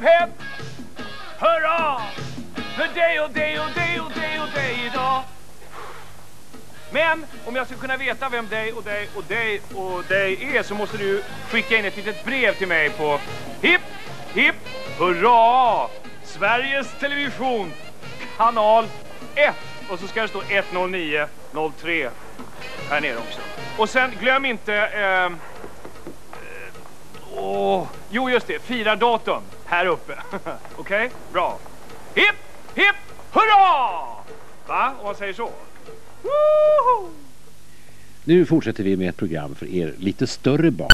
hepp, hepp! Hurra! För dig och dig och dig och dig och dig idag! Men om jag ska kunna veta vem dig och dig och dig och dig är så måste du skicka in ett litet brev till mig på hipp, hipp, hurra! Sveriges Television, kanal 1. Och så ska det stå 10903 här nere också. Och sen glöm inte... Eh, oh, jo, just det. Fira datum här uppe. Okej, bra. Hipp, hipp, hurra! Va, om man säger så? Woho! Nu fortsätter vi med ett program för er lite större barn.